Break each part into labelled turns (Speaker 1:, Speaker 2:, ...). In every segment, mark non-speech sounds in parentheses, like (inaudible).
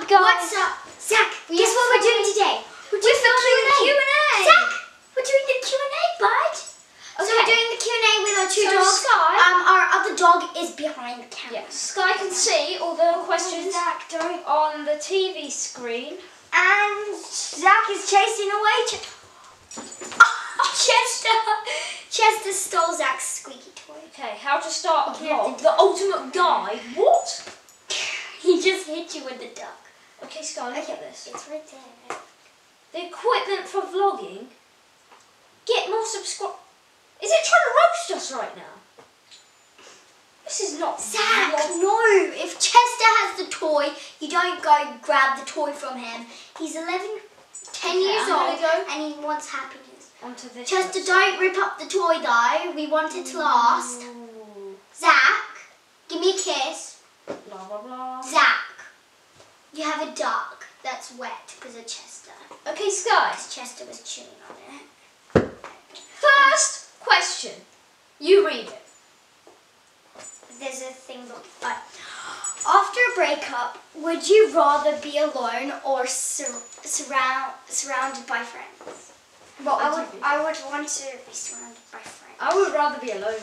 Speaker 1: up, guys?
Speaker 2: What's up? Zach, guess what we're doing today? We're doing
Speaker 1: We're
Speaker 2: the
Speaker 1: filming
Speaker 2: Q&A.
Speaker 1: Q&A.
Speaker 2: Zach, we're doing the Q&A, bud. So we're doing the Q&A with our two
Speaker 1: So
Speaker 2: dogs.
Speaker 1: Sky-
Speaker 2: Um, our other dog is behind the camera.
Speaker 1: Yes, Sky can see all the questions
Speaker 2: Zach,
Speaker 1: on the TV screen.
Speaker 2: And Zach is chasing away. Ch- (laughs) Chester. Chester stole Zach's squeaky toy.
Speaker 1: Okay, how to start a
Speaker 2: Okay,
Speaker 1: vlog. The ultimate guide. What? (laughs)
Speaker 2: He just hit you with the duck.
Speaker 1: Okay, Sky, look at this.
Speaker 2: It's right there.
Speaker 1: The equipment for vlogging. Get more subscribe. Is it trying to roast us right now? This is not
Speaker 2: Zach,
Speaker 1: vlog-
Speaker 2: no. If Chester has the toy, you don't go grab the toy from him. He's 11, 10
Speaker 1: Okay,
Speaker 2: years
Speaker 1: I'm
Speaker 2: old,
Speaker 1: go.
Speaker 2: and he wants happiness.
Speaker 1: Onto this.
Speaker 2: Chester,
Speaker 1: website.
Speaker 2: don't rip up the toy though. We want it to last.
Speaker 1: Ooh,
Speaker 2: Zach, give me a kiss.
Speaker 1: Blah blah blah.
Speaker 2: Zach, you have a dog that's wet because of Chester.
Speaker 1: Okay, Sky.
Speaker 2: Chester was chewing on it.
Speaker 1: First question. You read it.
Speaker 2: There's a thing. Uh, after a breakup, would you rather be alone or sur- surround surrounded by friends?
Speaker 1: What
Speaker 2: I
Speaker 1: would
Speaker 2: would.
Speaker 1: you be?
Speaker 2: I would want to be surrounded by friends.
Speaker 1: I would rather be alone.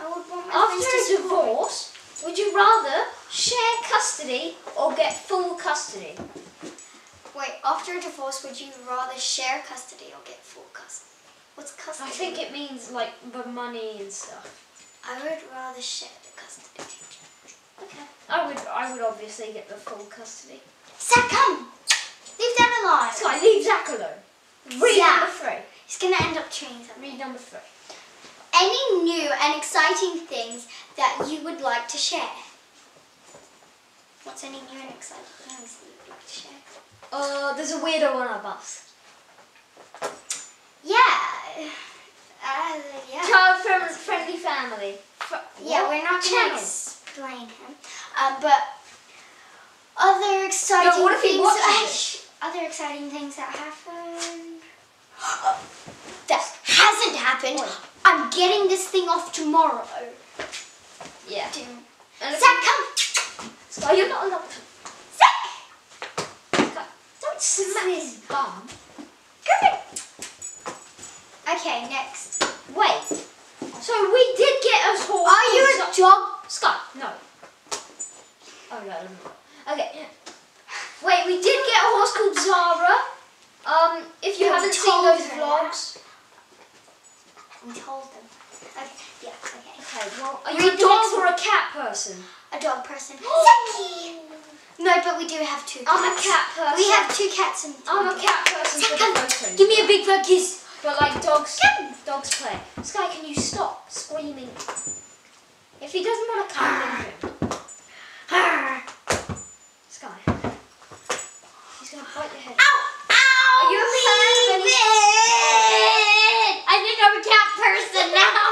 Speaker 2: I would want my
Speaker 1: After
Speaker 2: friends
Speaker 1: a
Speaker 2: to support me.
Speaker 1: divorce, would you rather share custody or get full custody?
Speaker 2: Wait, after a divorce, would you rather share custody or get full custody? What's custody?
Speaker 1: I think it means like the money and stuff.
Speaker 2: I would rather share the custody.
Speaker 1: Okay. I would I would obviously get the full custody.
Speaker 2: Zach, come! Leave that alone.
Speaker 1: Sky, leave Zach alone. Read
Speaker 2: Zach.
Speaker 1: number three.
Speaker 2: He's gonna end up chewing something.
Speaker 1: Read number three.
Speaker 2: Any new and exciting things that you would like to share? What's any new and exciting things that you'd like to share?
Speaker 1: Uh, there's a weirdo on our bus.
Speaker 2: Yeah. Uh, yeah.
Speaker 1: Child friendly, friendly family. F-
Speaker 2: Yeah,
Speaker 1: what
Speaker 2: we're not gonna explain him. Um, but other exciting
Speaker 1: No, what if he
Speaker 2: things. uh, other exciting things that happened. (gasps) that hasn't happened.
Speaker 1: What?
Speaker 2: I'm getting this thing off tomorrow.
Speaker 1: Yeah.
Speaker 2: Zach,
Speaker 1: And if-
Speaker 2: come.
Speaker 1: Sky, you're not allowed to. Sky, Don't smack his bum.
Speaker 2: Okay, next.
Speaker 1: Wait. So we did get a horse.
Speaker 2: Are you a dog?
Speaker 1: Sky? No. Oh no. Okay. Wait, we did get a horse called Zara. Um, if you
Speaker 2: we
Speaker 1: haven't seen those vlogs.
Speaker 2: We told them. Okay, yeah, okay.
Speaker 1: Okay. Well, are you a dog or a cat person?
Speaker 2: Dog person. (gasps) No, but we do have two cats.
Speaker 1: I'm a cat person.
Speaker 2: We have two cats and
Speaker 1: I'm a cat person
Speaker 2: Zach,
Speaker 1: for the
Speaker 2: come.
Speaker 1: photos.
Speaker 2: Give me a big fat kiss.
Speaker 1: But like dogs,
Speaker 2: Come.
Speaker 1: dogs play. Sky, can you stop screaming? If he doesn't want to come, him. Sky, he's gonna bite your head.
Speaker 2: Ow! Ow!
Speaker 1: Are you a
Speaker 2: it! I think I'm a cat person now.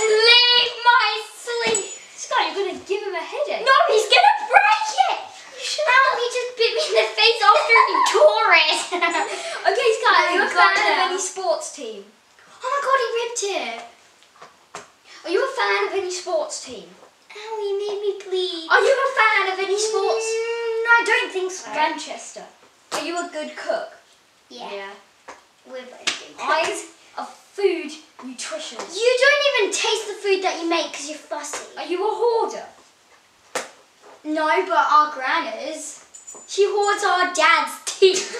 Speaker 2: Leave my sleep.
Speaker 1: Sky, you're gonna give him a headache.
Speaker 2: No, he's gonna break it. Ow, he just bit me in the face after he tore it.
Speaker 1: Okay, Sky, are you a
Speaker 2: Oh, God,
Speaker 1: fan of
Speaker 2: no.
Speaker 1: any sports team?
Speaker 2: oh my god, he ripped it.
Speaker 1: Are you a fan of any sports team?
Speaker 2: Ow, he made me bleed.
Speaker 1: Are you a fan of any sports?
Speaker 2: Mm, I don't think so.
Speaker 1: Manchester. Are you a good cook?
Speaker 2: Yeah. We're both good.
Speaker 1: I'm a food nutritionist.
Speaker 2: You don't even taste the food that you make because you're fussy.
Speaker 1: Are you a hoarder?
Speaker 2: No, but our gran is. She hoards our dad's teeth.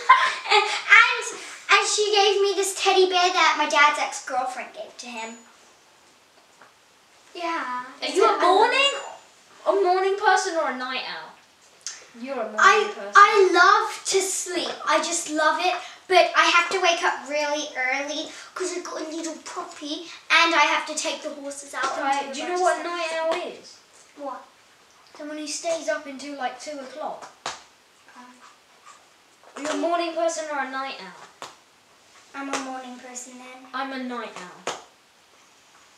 Speaker 2: and, (laughs) (laughs) and and she gave me this teddy bear that my dad's ex-girlfriend gave to him. Yeah.
Speaker 1: Are you a morning, a morning person or a night owl? You're a morning
Speaker 2: I
Speaker 1: person.
Speaker 2: I love to sleep. I just love it, but I have to wake up really early because I've got a little puppy, and I have to take the horses out.
Speaker 1: Right, do you know what a night owl is?
Speaker 2: What?
Speaker 1: Someone who stays up until like two o'clock. Are you a morning person or a night owl?
Speaker 2: I'm a morning person then.
Speaker 1: I'm a night owl.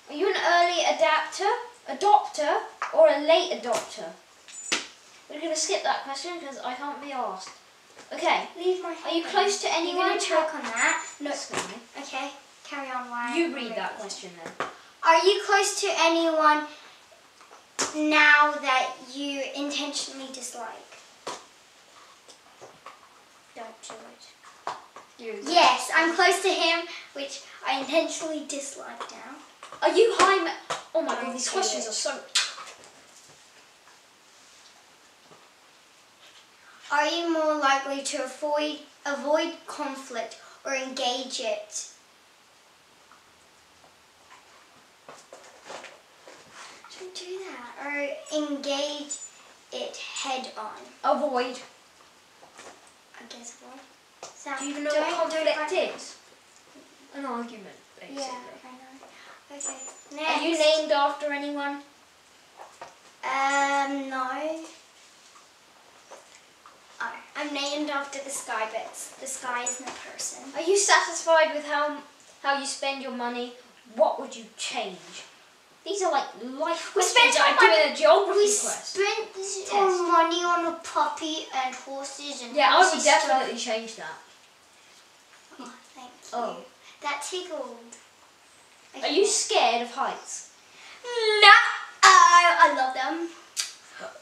Speaker 1: Are you an early adapter, adopter, or a late adopter? We're going to skip that question because I can't be asked. Okay.
Speaker 2: Leave my.
Speaker 1: Are you close to
Speaker 2: anyone? You're
Speaker 1: going
Speaker 2: to choke on that. Okay. Carry on.
Speaker 1: You read that question then.
Speaker 2: Are you close to anyone now that you intentionally dislike?
Speaker 1: Don't do it.
Speaker 2: Yes, I'm close to him, which I intentionally dislike now.
Speaker 1: Are you high? Ma- oh my god, these questions are so.
Speaker 2: Are you more likely to avoid avoid conflict or engage it? Don't do that. Or engage it head on.
Speaker 1: Avoid.
Speaker 2: I guess what? So
Speaker 1: Do you even know what conflict is? An argument, basically.
Speaker 2: Yeah. Okay. Next.
Speaker 1: Are you named after anyone?
Speaker 2: Um, no. Oh, I'm named after the sky, but it's- the sky isn't a person.
Speaker 1: Are you satisfied with how how you spend your money? What would you change? These are like life
Speaker 2: We
Speaker 1: questions
Speaker 2: spent
Speaker 1: that I
Speaker 2: all
Speaker 1: do
Speaker 2: my-
Speaker 1: a geography
Speaker 2: We
Speaker 1: quest.
Speaker 2: spent our money on a puppy and horses and
Speaker 1: Yeah, I would
Speaker 2: horses stuff.
Speaker 1: definitely change that.
Speaker 2: Oh, thank you.
Speaker 1: Oh.
Speaker 2: That tickled.
Speaker 1: Are you scared of heights?
Speaker 2: No. Uh, I love them.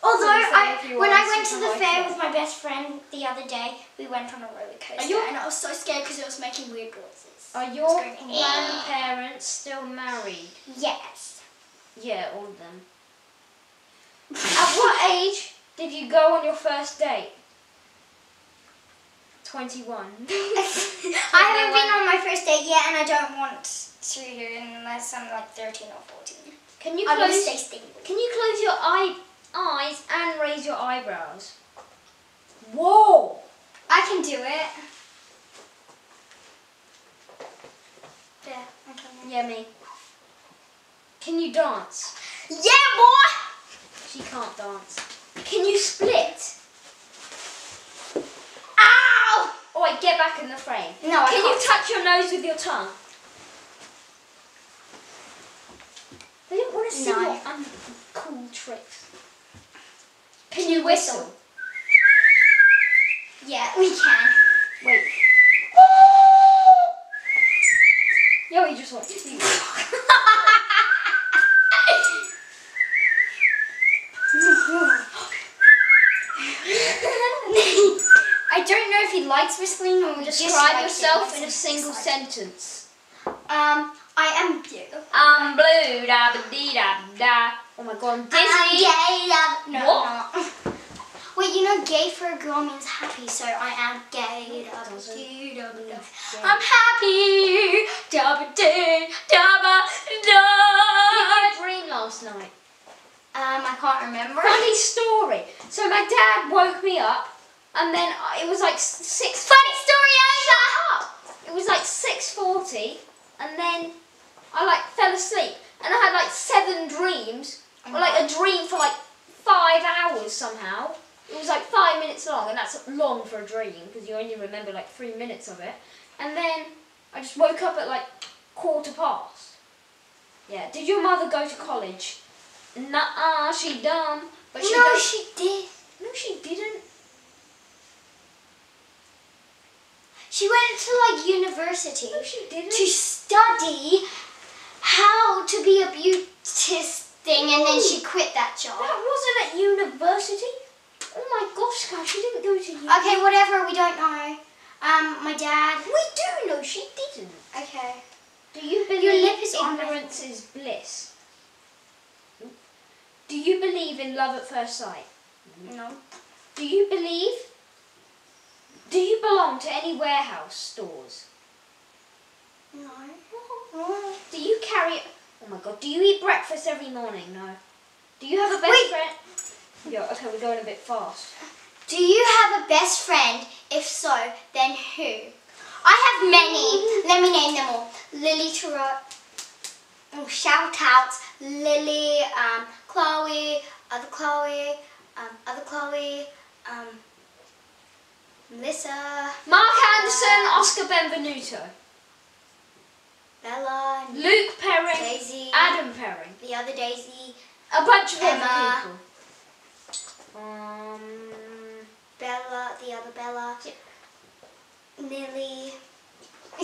Speaker 2: Although
Speaker 1: So you say
Speaker 2: I, when I went to the fair with my best friend the other day, we went on a roller coaster,
Speaker 1: you-
Speaker 2: and I was so scared because it was making weird noises.
Speaker 1: Are your grandparents still married?
Speaker 2: Yes.
Speaker 1: Yeah, all of them. (laughs) At what age did you go on your first date? 21. (laughs) (laughs)
Speaker 2: I haven't been on my first date yet, and I don't want to unless I'm like 13 or 14.
Speaker 1: Can you close. Can you close your eye eyes and raise your eyebrows? Whoa!
Speaker 2: I can do it. I can.
Speaker 1: Yeah, me. Can you dance?
Speaker 2: Yeah, boy!
Speaker 1: She can't dance. Can you split? Oh, get back in the frame.
Speaker 2: No, I
Speaker 1: Can
Speaker 2: can't.
Speaker 1: you touch your nose with your tongue? They don't want to see
Speaker 2: No.
Speaker 1: your uncool tricks. Can you whistle?
Speaker 2: Yeah, we can.
Speaker 1: Wait. (laughs) Yeah, we just want (laughs)
Speaker 2: don't know if he likes whistling or
Speaker 1: Describe yourself in a single sentence.
Speaker 2: Um, I am beautiful.
Speaker 1: I'm blue, da ba dee da da. Oh my god, I'm
Speaker 2: I'm
Speaker 1: dizzy.
Speaker 2: gay. love- No,
Speaker 1: What?
Speaker 2: I'm not. (laughs) Wait, you know, gay for a girl means happy, so I am gay. da-
Speaker 1: doesn't.
Speaker 2: dee- da- da- da. I'm happy. Da ba dee, da ba
Speaker 1: What
Speaker 2: da.
Speaker 1: did you dream last night?
Speaker 2: Um, I can't remember.
Speaker 1: Funny story. So my dad woke me up, and then it was like six.
Speaker 2: Funny story over.
Speaker 1: up. It was like six forty, and then I like fell asleep, and I had like seven dreams, or like a oh. dream for like five hours somehow. It was like five minutes long, and that's long for a dream because you only remember like three minutes of it. And then I just woke up at like quarter past. Yeah. Did your mother go to college? Nuh-uh, she dumb. But she
Speaker 2: no, she did.
Speaker 1: no, she didn't.
Speaker 2: She went to like university
Speaker 1: No, she didn't.
Speaker 2: to study how to be a beautist thing, and then she quit that job.
Speaker 1: That wasn't at university. Oh my gosh, guys, she didn't go to.
Speaker 2: Okay, whatever. We don't know. Um, my dad.
Speaker 1: We do know she didn't.
Speaker 2: Okay.
Speaker 1: Do you believe
Speaker 2: Your lip is
Speaker 1: ignorance is bliss? Do you believe in love at first sight?
Speaker 2: No.
Speaker 1: Do you believe? Do you belong to any warehouse stores?
Speaker 2: No. (laughs)
Speaker 1: Do you carry? Oh my god! Do you eat breakfast every morning? No. Do you have a best
Speaker 2: Wait.
Speaker 1: friend? Yeah. Okay, we're going a bit fast.
Speaker 2: Do you have a best friend? If so, then who? I have many. Let me name them all. Lily Tarot. Oh, shout outs. Lily, um, Chloe, other Chloe, um, other Chloe, um, Melissa,
Speaker 1: Mark Anderson, Oscar Benvenuto,
Speaker 2: Bella,
Speaker 1: Luke Perry,
Speaker 2: Daisy,
Speaker 1: Adam Perry.
Speaker 2: the other Daisy,
Speaker 1: A bunch of
Speaker 2: Emma.
Speaker 1: other people. Um,
Speaker 2: Bella, the other Bella,
Speaker 1: Yeah.
Speaker 2: Lily. (laughs)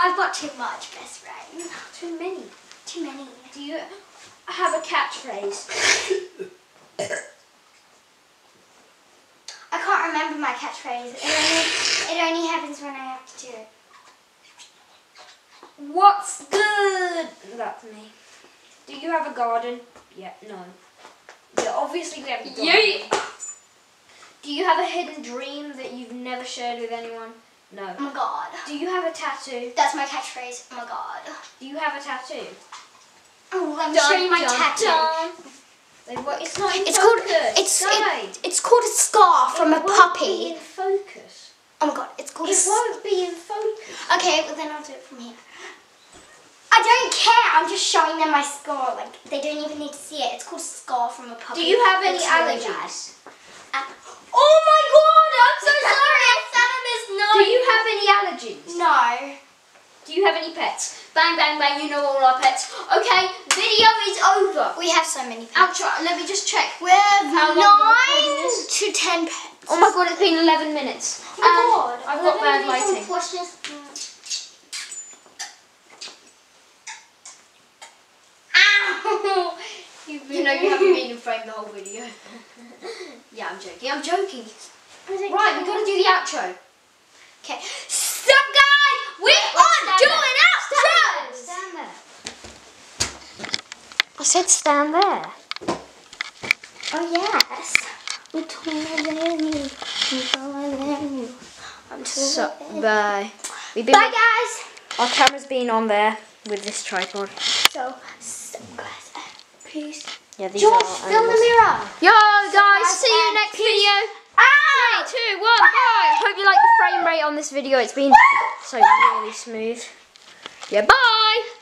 Speaker 2: I've got too much best friends.
Speaker 1: too many.
Speaker 2: Too many.
Speaker 1: Do you have a catchphrase? (laughs)
Speaker 2: I can't remember my catchphrase. It only, it only happens when I have to do it.
Speaker 1: What's good? That's me. Do you have a garden? Yeah, no. Yeah, obviously we have a garden. Do you have a hidden dream that you've never shared with anyone? No.
Speaker 2: Oh my god.
Speaker 1: Do you have a tattoo?
Speaker 2: That's my catchphrase. Oh my god.
Speaker 1: Do you have a tattoo?
Speaker 2: Oh, let me show you my tattoo.
Speaker 1: Like, what? It's not in
Speaker 2: It's called it's it, it's called a scar from
Speaker 1: it
Speaker 2: a
Speaker 1: won't Be
Speaker 2: puppy.
Speaker 1: in focus.
Speaker 2: Oh my god, it's called
Speaker 1: It won't be in focus.
Speaker 2: Okay, well then I'll do it from here. I don't care. I'm just showing them my scar. Like they don't even need to see it. It's called a scar from a puppy.
Speaker 1: Do you have any
Speaker 2: It's
Speaker 1: allergies?
Speaker 2: Uh, oh my god! I'm so sorry. I sat on this
Speaker 1: Do you have any allergies?
Speaker 2: No.
Speaker 1: Do you have any pets? Bang, bang, bang, you know all our pets. Okay, video is over.
Speaker 2: We have so many. Pets.
Speaker 1: Outro, let me just check.
Speaker 2: We have
Speaker 1: How long are
Speaker 2: nine to ten pets.
Speaker 1: Oh my god, it's been 11 minutes.
Speaker 2: Oh my
Speaker 1: And
Speaker 2: god.
Speaker 1: I've got bad lighting. (laughs) You know you haven't been in frame the whole video. (laughs) yeah, I'm joking. I'm joking. Right, we've gotta do the outro.
Speaker 2: Okay. Stop, guys! We are doing outros!
Speaker 1: Stand there. I said stand there.
Speaker 2: Oh yes. I'm taller than you. I'm taller than you. I'm
Speaker 1: So, bye. We've been,
Speaker 2: Bye guys.
Speaker 1: Our camera's been on there with this tripod.
Speaker 2: So, so guys, uh, peace.
Speaker 1: Yeah, these
Speaker 2: George,
Speaker 1: are
Speaker 2: film the mirror.
Speaker 1: Yo, guys,
Speaker 2: guys,
Speaker 1: see you next
Speaker 2: peace
Speaker 1: video.
Speaker 2: out.
Speaker 1: Three, two, one, bye. Hope you like the frame rate on this video. It's been so really smooth. Yeah, bye.